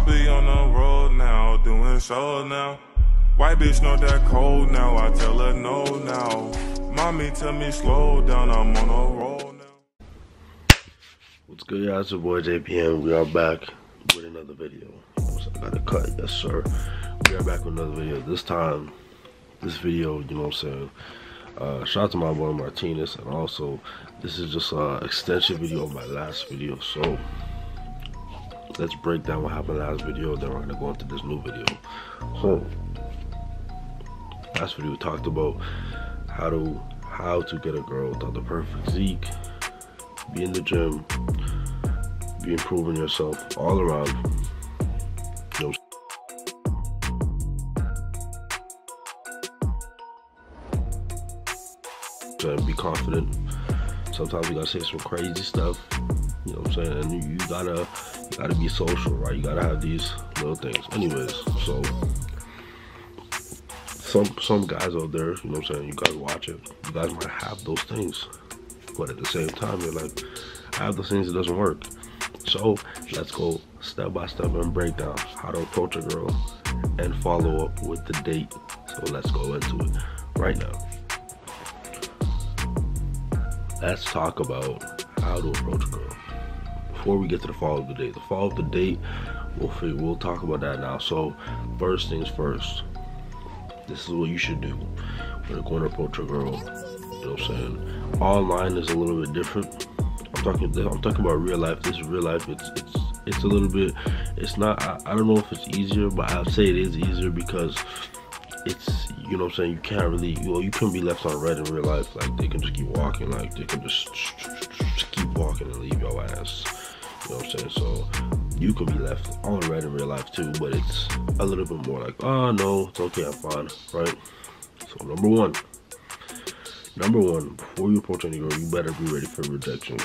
I be on the road now, doing shows now. White bitch know that cold now, I tell her no now. Mommy tell me slow down, I'm on a roll now. What's good, y'all? It's your boy JPN. We are back with another video. I got a cut, yes sir. We are back with another video. This time, this video, you know what I'm saying? Uh, shout out to my boy Martinez, and also this is just an extension video of my last video. So let's break down what happened last video. Then we're gonna go into this new video. So last video we talked about how to how to get a girl without the perfect physique, be in the gym, be improving yourself all around. And be confident. Sometimes you gotta say some crazy stuff. You know what I'm saying? And you, gotta gotta be social, right? You gotta have these little things. Anyways, so some some guys out there, you know what I'm saying, you guys watch it, you guys might have those things. But at the same time, you're like, I have those things that doesn't work. So let's go step by step and break down how to approach a girl and follow up with the date. So let's go into it right now. Let's talk about how to approach a girl. Before we get to the fall of the date, the fall of the date, we'll we'll talk about that now. So first things first, this is what you should do when going to approach a girl. You know what I'm saying? Online is a little bit different. I'm talking. I'm talking about real life. This is real life. It's it's it's a little bit. It's not. I, I don't know if it's easier, but I'd say it is easier because it's you know what I'm saying. You can't really. Know, you can be left on read in real life. Like they can just keep walking. Like they can just, just keep walking and leave your ass. You know what I'm saying? So you can be left on read in real life too, but it's a little bit more like, oh no, it's okay, I'm fine, right? So number one, number one, before you approach any girl, you better be ready for rejection.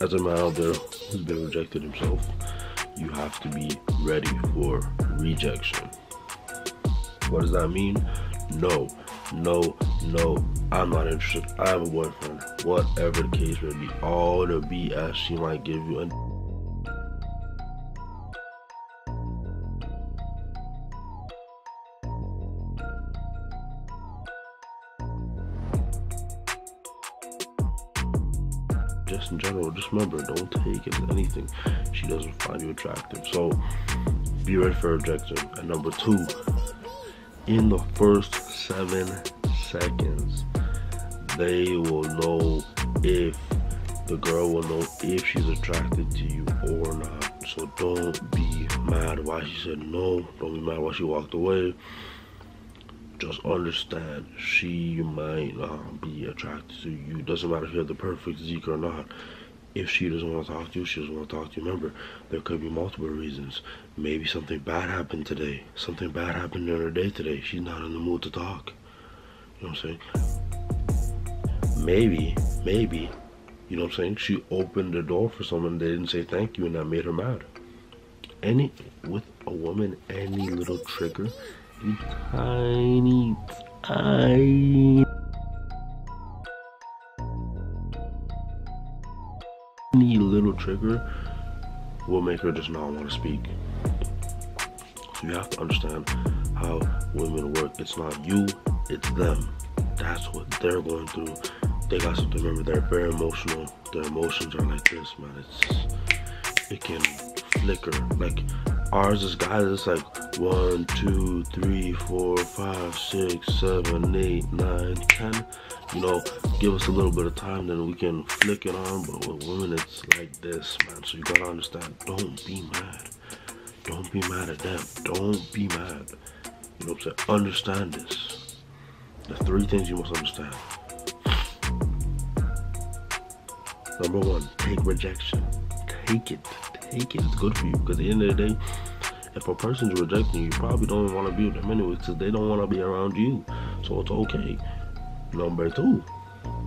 As a man out there who's been rejected himself, you have to be ready for rejection. What does that mean? No, no, no, I'm not interested. I have a boyfriend. Whatever the case may be, all the BS she might give you. And just in general, just remember, don't take it anything. She doesn't find you attractive. So be ready for rejection. And number two, in the first seven seconds, they will know if the girl will know if she's attracted to you or not. So don't be mad why she said no. Don't be mad why she walked away. Just understand she might not be attracted to you. Doesn't matter if you have the perfect physique or not. If she doesn't want to talk to you, she doesn't want to talk to you. Remember, there could be multiple reasons. Maybe something bad happened today. Something bad happened in her day today. She's not in the mood to talk. You know what I'm saying? Maybe, maybe, you know what I'm saying? She opened the door for someone, they didn't say thank you, and that made her mad. Any, with a woman, any little trigger, any tiny, tiny, any little trigger will make her just not want to speak. You have to understand how women work. It's not you, it's them. That's what they're going through. They got something to remember. They're very emotional. Their emotions are like this, man. It's it can flicker. Like ours is guys, it's like one, two, three, four, five, six, seven, eight, nine, ten. You know, give us a little bit of time, then we can flick it on. But with women, it's like this, man. So you gotta understand. Don't be mad. Don't be mad at them. Don't be mad. You know what I'm saying? Understand this. The three things you must understand. Number one, take rejection. Take it. Take it. It's good for you. Because at the end of the day, if a person's rejecting you, you probably don't want to be with them anyway because they don't want to be around you. So it's okay. Number two.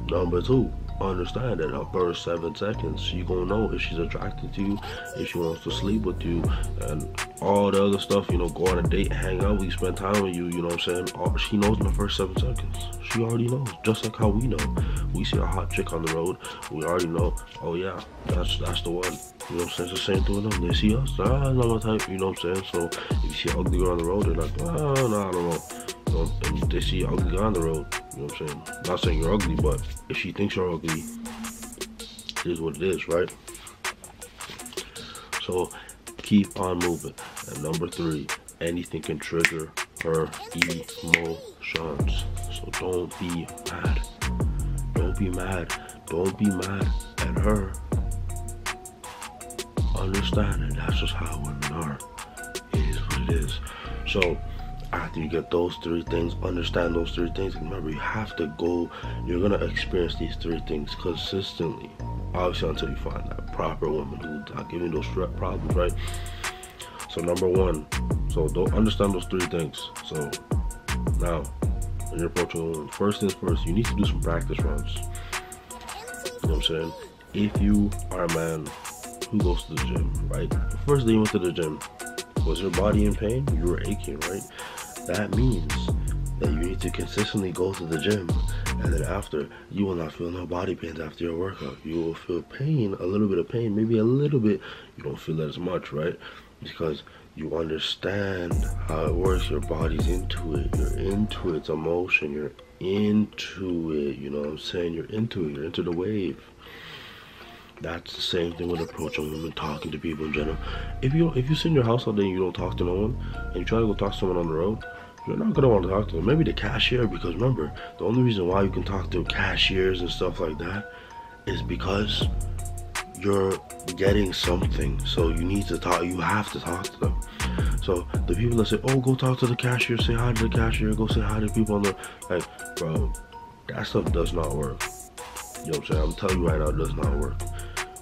Number two. Understand that her first seven seconds, she gonna know if she's attracted to you, if she wants to sleep with you, and all the other stuff. You know, go on a date, hang out, we spend time with you. You know what I'm saying? All, she knows in the first seven seconds. She already knows, just like how we know. We see a hot chick on the road, we already know. Oh yeah, that's that's the one. You know what I'm saying? It's the same thing with them. They see us, ah, not my type. You know what I'm saying? So if you see an ugly girl on the road, they're like, oh no, I don't know. And they see ugly on the road. You know what I'm saying? Not saying you're ugly, but if she thinks you're ugly, it is what it is, right? So keep on moving. And number three, anything can trigger her emotions. So don't be mad. Don't be mad. Don't be mad at her. Understand that that's just how women are. It is what it is. So after you get those three things, understand those three things, remember you have to go, you're gonna experience these three things consistently. Obviously until you find that proper woman who's not giving you those problems, right? So number one, so don't understand those three things. So now when you're approaching a woman, first things first, you need to do some practice runs. You know what I'm saying? If you are a man who goes to the gym, right? First day you went to the gym, was your body in pain? You were aching, right? That means that you need to consistently go to the gym and then after you will not feel no body pains after your workout. You will feel pain a little bit of pain maybe a little bit. You don't feel as much right? Because you understand how it works. Your body's into it. You're into its emotion. You're into it. You know what i'm saying? You're into it. You're into the wave that's the same thing with approaching women talking to people in general if you if you sit in your house all day and you don't talk to no one and you try to go talk to someone on the road you're not gonna want to talk to them. Maybe the cashier, because remember, the only reason why you can talk to cashiers and stuff like that is because you're getting something. So you need to talk. You have to talk to them. So the people that say, "Oh, go talk to the cashier, say hi to the cashier, go say hi to people on the," like, bro, that stuff does not work. You know what I'm saying? I'm telling you right now, it does not work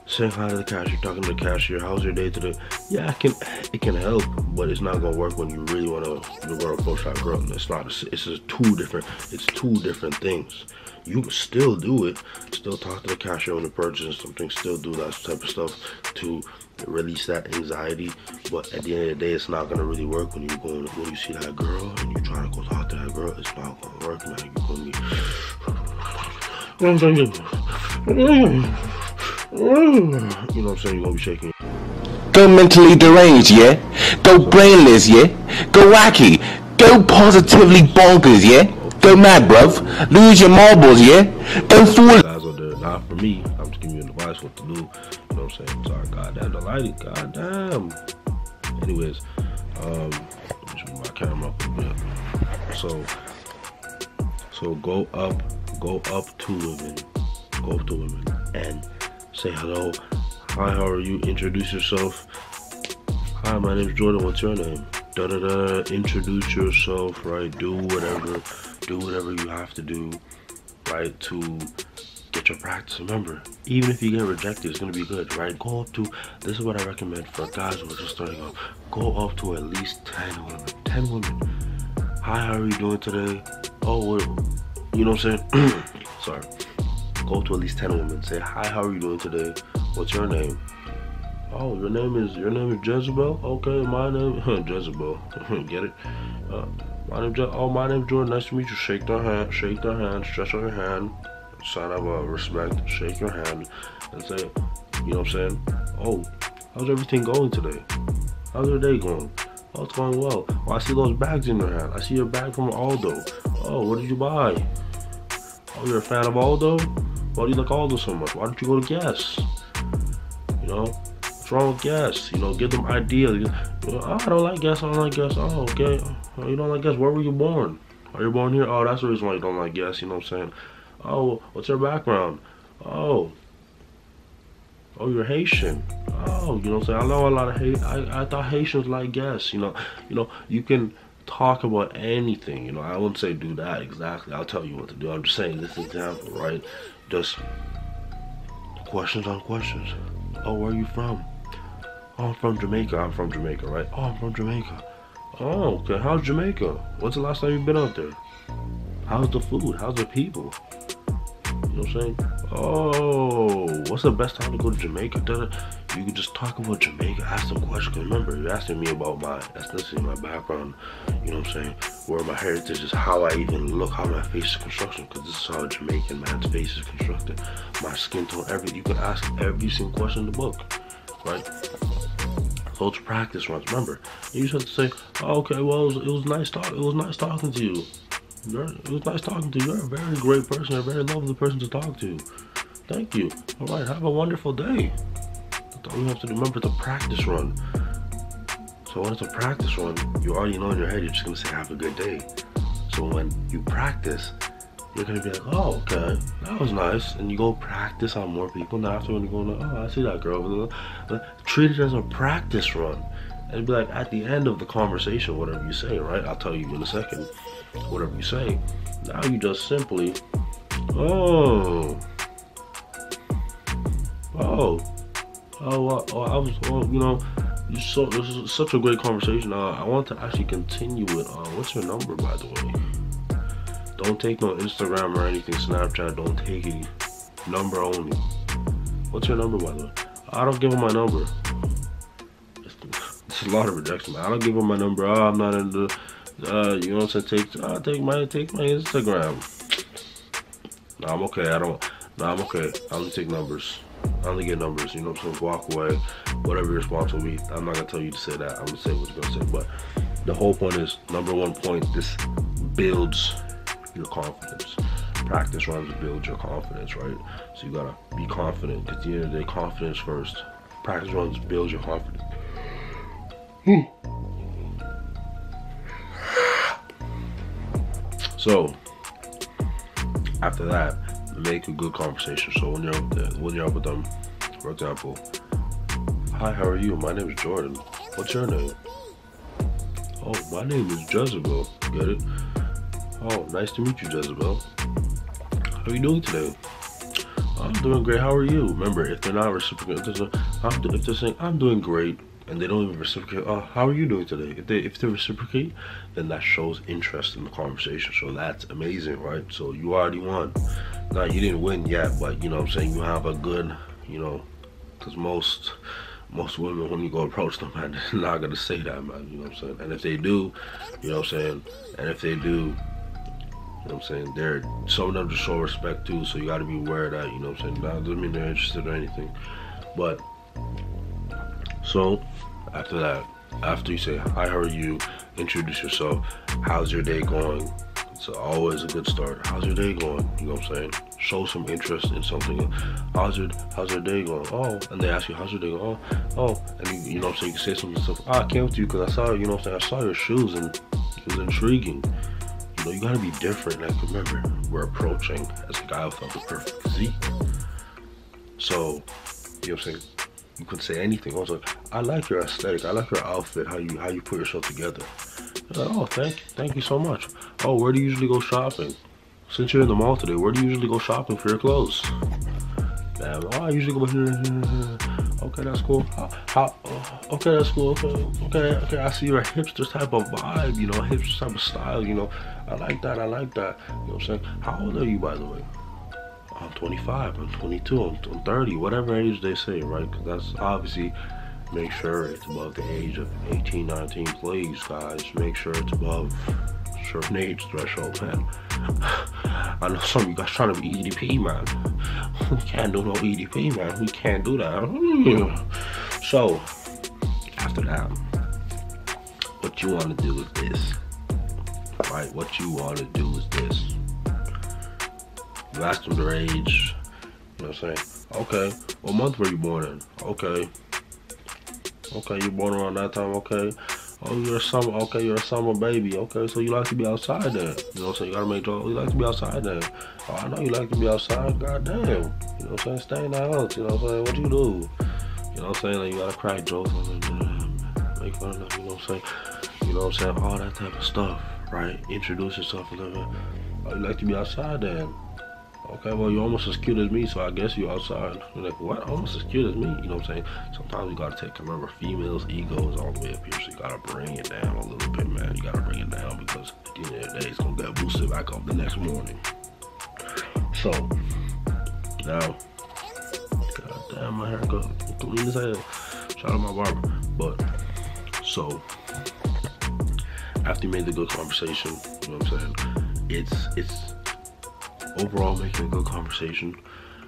saying hi to the cashier, talking to the cashier, how's your day today? Yeah, it can it can help, but it's not gonna work when you really wanna you wanna approach that girl. It's not. It's just two different. It's two different things. You can still do it. Still talk to the cashier when you're purchasing something. Still do that type of stuff to release that anxiety. But at the end of the day, it's not gonna really work when you go when you see that girl and you try to go talk to that girl. It's not gonna work, man. You're gonna be. You know what I'm saying? You're gonna be shaking. Go mentally deranged, yeah? Go brainless, yeah? Go wacky. Go positively bonkers, yeah? Go mad, bruv. Lose your marbles, yeah? Go fool. Guys are there. Not for me. I'm just giving you advice what to do. You know what I'm saying? Sorry, goddamn, the lighting. Goddamn. Anyways, um, let me move my camera up a bit. So, so go up, go up to women, go up to women, and say hello. Hi, how are you? Introduce yourself. Hi, my name is Jordan. What's your name? Da da da. Introduce yourself, right? Do whatever, do whatever you have to do, right? To get your practice. Remember, even if you get rejected, it's gonna be good, right? Go up to. This is what I recommend for guys who are just starting off. Go up to at least ten women. Ten women. Hi, how are you doing today? Oh, what, you know what I'm saying? Sorry go to at least 10 women say hi how are you doing today? What's your name? Oh your name is your name is jezebel? Okay my name jezebel get it? Uh, my name Je oh my name's jordan nice to meet you. Shake their hand shake their hand stretch out your hand sign of uh, respect shake your hand and say you know what i'm saying? Oh how's everything going today? How's your day going? Oh it's going well. Oh, i see those bags in your hand. I see your bag from aldo. Oh what did you buy? Oh you're a fan of aldo why do you like Aldo so much? Why don't you go to Guess? You know, what's wrong with Guess? You know, give them ideas. Oh, I don't like Guess. I don't like Guess. Oh, okay. Oh, you don't like Guess. Where were you born? Are you born here? Oh, that's the reason why you don't like Guess. You know what I'm saying? Oh, what's your background? Oh, oh, you're Haitian. Oh, you know what I'm saying? I know a lot of I thought Haitians like Guess. You know, you know, you can talk about anything. You know, I wouldn't say do that exactly. I'll tell you what to do. I'm just saying this example, right? Just questions on questions. Oh, where are you from? Oh, I'm from Jamaica. I'm from Jamaica, right? Oh, I'm from Jamaica. Oh, okay. How's Jamaica? When's the last time you've been out there? How's the food? How's the people? You know what I'm saying? Oh, what's the best time to go to Jamaica? Da-da. You can just talk about Jamaica, ask them questions. Remember, you're asking me about my ethnicity, my background, you know what I'm saying? Where my heritage is, how I even look, how my face is constructed, because this is how a Jamaican man's face is constructed. My skin tone, everything. You can ask every single question in the book, right? So it's practice runs. Remember, you just have to say, oh, "Okay, well, it was, it was nice talk. It was nice talking to you. It was nice talking to you. You're a very great person. A very lovely person to talk to. Thank you. All right, have a wonderful day." all you have to remember the practice run. So when it's a practice run, you already know in your head you're just gonna say have a good day. So when you practice, you're gonna be like, oh, okay, that was nice. And you go practice on more people. And after when you go, oh, I see that girl. Treat it as a practice run. And be like, at the end of the conversation, whatever you say, right? I'll tell you in a second, whatever you say. Now you just simply, oh, oh, Oh, uh, oh, I was, oh, you know, so this is such a great conversation. Uh, I want to actually continue it. Uh, what's your number, by the way? Don't take no Instagram or anything, Snapchat. Don't take it. Number only. What's your number, by the way? I don't give him my number. It's a lot of rejection. Man. I don't give him my number. Oh, I'm not in the. Uh, you know what I'm saying? Take, uh, take my, take my Instagram. No, I'm okay. I don't. No, I'm okay. I don't take numbers. I only get numbers, you know what I'm saying? Walk away, whatever your response will be. I'm not gonna tell you to say that. I'm gonna say what you're gonna say. But the whole point is number one point, this builds your confidence. Practice runs build your confidence, right? So you gotta be confident. At the end of the day, confidence first. Practice runs builds your confidence. So after that, make a good conversation. So when you're up there, when you're up with them, for example, hi, how are you? My name is Jordan. What's your name? Oh, my name is Jezebel. Get it? Oh, nice to meet you, Jezebel. How are you doing today? I'm doing great. How are you? Remember, if they're not reciprocating, if they're saying I'm doing great, and they don't even reciprocate. Oh, how are you doing today? If they if they reciprocate, then that shows interest in the conversation. So that's amazing, right? So you already won. Now you didn't win yet, but you know what I'm saying you have a good, you know, because most most women when you go approach them, man, they're not gonna say that, man. You know what I'm saying? And if they do, you know what I'm saying? And if they do, you know what I'm saying? They're some of them just show respect too, so you gotta be aware of that, you know what I'm saying? That doesn't mean they're interested or anything. But so after that, after you say hi, how are you? Introduce yourself. How's your day going? It's always a good start. How's your day going? You know what I'm saying? Show some interest in something. How's your How's your day going? Oh, and they ask you how's your day going? Oh, oh, and you, you know what I'm saying? You say something. Oh, I came with you because I saw you know what I'm saying? I saw your shoes and it was intriguing. You know, you gotta be different. Like remember, we're approaching as a guy without the perfect physique. So, you know what I'm saying? You can say anything. Also, I like your aesthetic. I like your outfit. How you how you put yourself together. Like, oh, thank thank you so much. Oh, where do you usually go shopping? Since you're in the mall today, where do you usually go shopping for your clothes? Damn, oh, I usually go. Okay, that's cool. How, how, okay, that's cool. Okay, okay, okay. I see you're a hipster type of vibe, you know, hipster type of style, you know. I like that. I like that. You know what I'm saying? How old are you, by the way? I'm 25, I'm 22, I'm, I'm 30, whatever age they say, right? Because that's obviously make sure it's above the age of 18, 19. Please, guys, make sure it's above certain age threshold, man. I know some of you guys trying to be EDP, man. We can't do no EDP, man. We can't do that. So, after that, what you want to do is this, right? What you want to do is this you ask them their age. You know what I'm saying? Okay. What month were you born in? Okay. Okay, you born around that time. Okay. Oh, you're a summer. Okay, you're a summer baby. Okay, so you like to be outside then. You know what I'm saying? You gotta make sure you like to be outside then. Oh, I know you like to be outside. God damn. You know what I'm saying? Stay in the house. You know what I'm saying? What you do? You know what I'm saying? Like, you gotta crack jokes on and make fun of them. You know what I'm saying? You know what I'm saying? All that type of stuff, right? Introduce yourself a little bit. Oh, you like to be outside then. Okay, well, you're almost as cute as me, so I guess you're outside. You're like, what? Almost as cute as me? You know what I'm saying? Sometimes you gotta take, remember, females' egos all the way up here, so you gotta bring it down a little bit, man. You gotta bring it down because at the end of the day, it's gonna get boosted back up the next morning. So, Now, god damn, my haircut clean as hell. Shout out my barber. But so after you made the good conversation, you know what I'm saying? It's it's overall making a good conversation.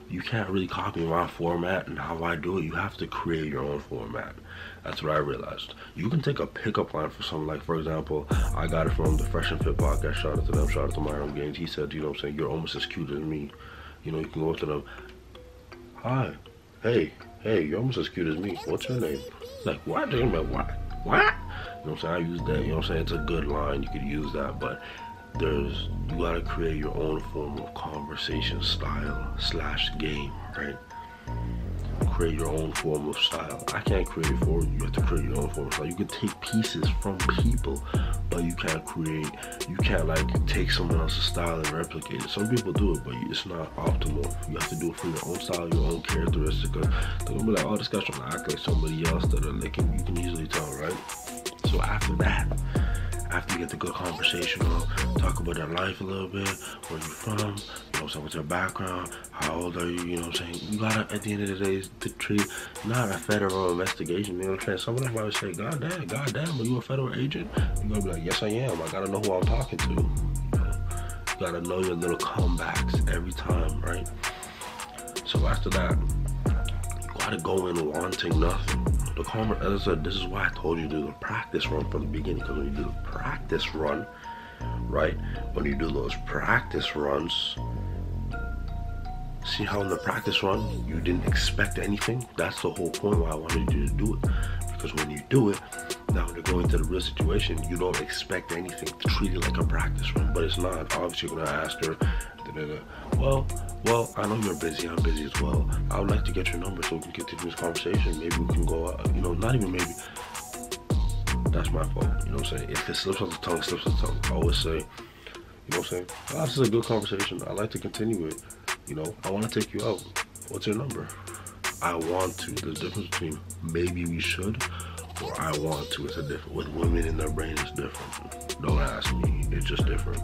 You can't really copy my format and how I do it. You have to create your own format. That's what I realized. You can take a pickup line for something like, for example, I got it from the Fresh and Fit podcast. Shout out to them. Shout out to Myron Gaines. He said, you know what I'm saying? You're almost as cute as me. You know, you can go up to them. Hi. Hey. Hey, you're almost as cute as me. What's your name? Like, what? They're what? What? You know what I'm saying? I use that. You know what I'm saying? It's a good line. You could use that. But there's, you got to create your own form of conversation style slash game, right? create your own form of style. I can't create it for you. You have to create your own form of style. You can take pieces from people, but you can't create, you can't like take someone else's style and replicate it. Some people do it, but it's not optimal. You have to do it for your own style, your own characteristics. They're gonna be like, oh, this guy's trying to act like somebody else that are licking. You can easily tell, right? So after that, after you get the good conversation talk about their life a little bit, where you from, you know, so what's their background, how old are you, you know what I'm saying? You gotta, at the end of the day, to treat not a federal investigation, you know what I'm saying? Some of them might say, God damn, God damn, are you a federal agent? You're gonna be like, yes, I am. I gotta know who I'm talking to. You, you gotta know your little comebacks every time, right? So after that, you gotta go in wanting nothing the convert, as I said, this is why I told you to do the practice run from the beginning. Because when you do the practice run, right? When you do those practice runs, see how in the practice run you didn't expect anything? That's the whole point why I wanted you to do it. Because when you do it, now when you're going to the real situation, you don't expect anything to treat it like a practice run. But it's not. Obviously, you're gonna ask her, well, well, I know you're busy. I'm busy as well. I would like to get your number so we can continue this conversation. Maybe we can go out. You know, not even maybe. That's my fault. You know what I'm saying? If it slips off the tongue, slips off the tongue. I always say, you know what I'm saying? Oh, this is a good conversation. I'd like to continue it. You know, I want to take you out. What's your number? I want to. The difference between maybe we should or I want to is a different. With women in their brain, it's different. Don't ask me. It's just different.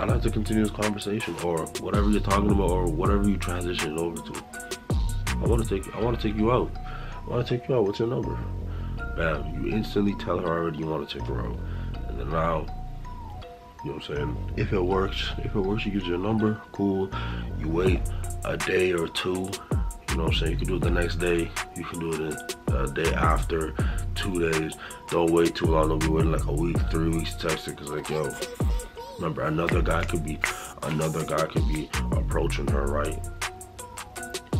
I'd like to continue this conversation or whatever you're talking about or whatever you transition over to. I want to take I want to take you out. I want to take you out. What's your number? Bam. You instantly tell her already you want to take her out. And then now, you know what I'm saying? If it works, if it works, you your number. Cool. You wait a day or two. You know what I'm saying? You can do it the next day. You can do it a uh, day after, two days. Don't wait too long. Don't be waiting like a week, three weeks texting. Cause like, yo, Remember, another guy could be, another guy could be approaching her, right?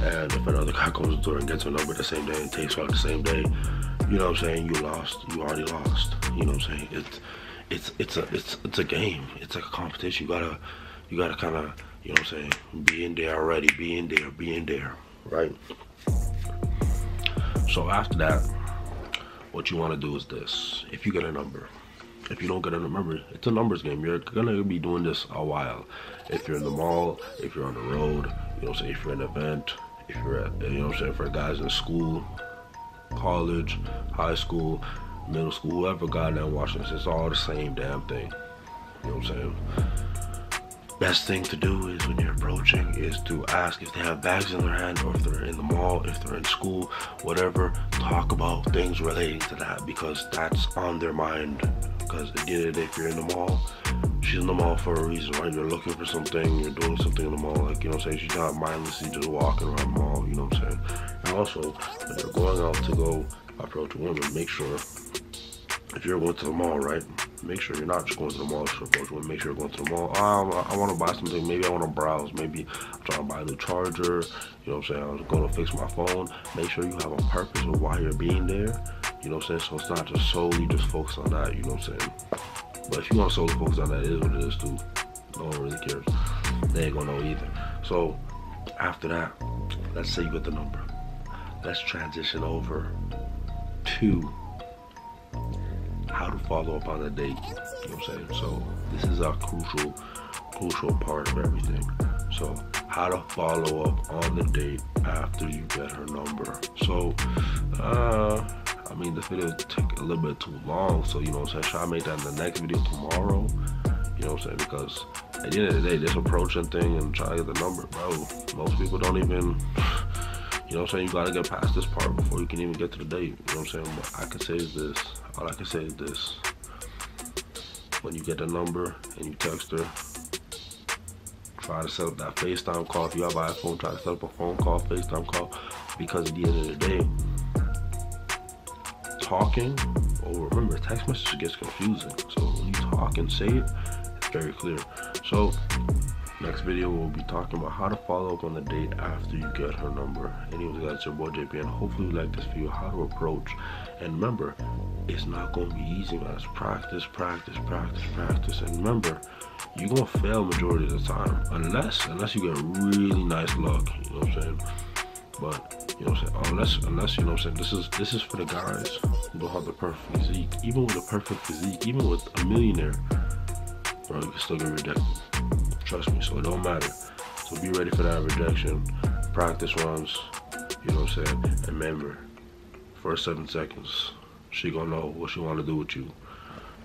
And if another guy comes to her and gets her number the same day and takes her the same day, you know what I'm saying? You lost. You already lost. You know what I'm saying? It's, it's, it's a, it's, it's a game. It's like a competition. You gotta, you gotta kind of, you know what I'm saying? Be in there already. Be in there. Be in there. Right. So after that, what you want to do is this. If you get a number, if you don't get a number, it's a numbers game. You're gonna be doing this a while. If you're in the mall, if you're on the road, you know, say if you're at an event, if you're at, you know, I'm saying for guys in school, college, high school, middle school, whoever got down watching this, it's all the same damn thing. You know what I'm saying? Best thing to do is when you're approaching is to ask if they have bags in their hand or if they're in the mall, if they're in school, whatever. Talk about things relating to that because that's on their mind because at the end of the day, if you're in the mall, she's in the mall for a reason, right? You're looking for something, you're doing something in the mall, like, you know what I'm saying? She's not mindlessly just walking around the mall, you know what I'm saying? And also, when you're going out to go approach a woman, make sure, if you're going to the mall, right? Make sure you're not just going to the mall to approach a woman. Make sure you're going to the mall. Um, I, I want to buy something. Maybe I want to browse. Maybe I'm trying to buy a new charger. You know what I'm saying? I'm going to fix my phone. Make sure you have a purpose of why you're being there you know what I'm saying? So it's not just solely just focus on that, you know what I'm saying? But if you want solely focus on that, it is what it is too. No one really cares. They ain't gonna know either. So after that, let's say you get the number. Let's transition over to how to follow up on a date. You know what I'm saying? So this is a crucial, crucial part of everything. So how to follow up on the date after you get her number. So uh I mean, this video took a little bit too long, so you know what I'm saying? Should I make that in the next video tomorrow? You know what I'm saying? Because at the end of the day, this approaching thing and trying to get the number, bro. Most people don't even, you know what I'm saying? You gotta get past this part before you can even get to the date. You know what I'm saying? What I can say is this. All I can say is this. When you get the number and you text her, try to set up that FaceTime call. If you have an iPhone, try to set up a phone call, FaceTime call. Because at the end of the day, talking, or remember, text message gets confusing. So when you talk and say it, it's very clear. So next video we'll be talking about how to follow up on the date after you get her number. Anyways, that's your boy JP, and hopefully you like this video, how to approach. And remember, it's not gonna be easy. It's practice, practice, practice, practice. And remember, you're gonna fail majority of the time, unless unless you get really nice luck. You know what I'm saying? But you know what I'm saying? Unless unless you know what I'm saying, this is this is for the guys who don't have the perfect physique. Even with a perfect physique, even with a millionaire, bro, you can still get rejected. Trust me, so it don't matter. So be ready for that rejection. Practice runs, you know what I'm saying? And remember, first seven seconds, she gonna know what she wanna do with you.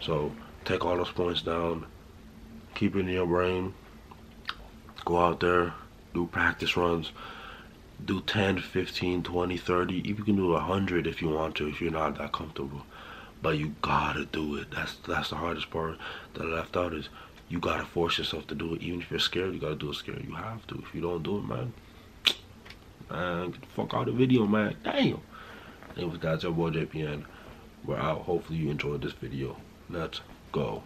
So take all those points down, keep it in your brain, go out there, do practice runs, do 10, 15, 20, 30, even you can do 100 if you want to, if you're not that comfortable. But you gotta do it. That's that's the hardest part that I left out is you gotta force yourself to do it. Even if you're scared, you gotta do it scared. You have to. If you don't do it, man, man, get the fuck out of the video, man. Damn. Anyways, that's your boy JPN. We're out. Hopefully you enjoyed this video. Let's go.